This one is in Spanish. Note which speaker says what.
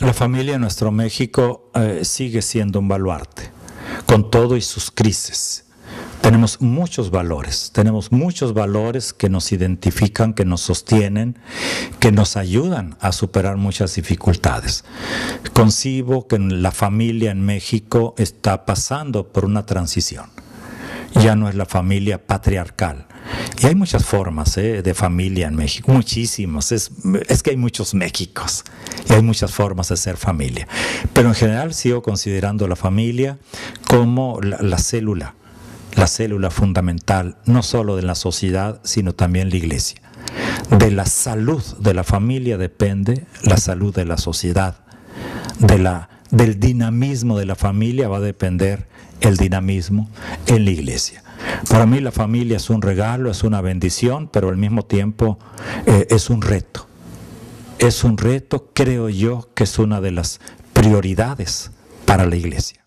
Speaker 1: La familia en nuestro México eh, sigue siendo un baluarte, con todo y sus crisis. Tenemos muchos valores, tenemos muchos valores que nos identifican, que nos sostienen, que nos ayudan a superar muchas dificultades. Concibo que la familia en México está pasando por una transición. Ya no es la familia patriarcal. Y hay muchas formas ¿eh? de familia en México, muchísimas. Es, que hay muchos Méxicos y hay muchas formas de ser familia. Pero en general sigo considerando la familia como la, la célula la célula fundamental, no solo de la sociedad, sino también la iglesia. De la salud de la familia depende la salud de la sociedad. De la, del dinamismo de la familia va a depender el dinamismo en la iglesia. Para mí la familia es un regalo, es una bendición, pero al mismo tiempo eh, es un reto. Es un reto, creo yo, que es una de las prioridades para la iglesia.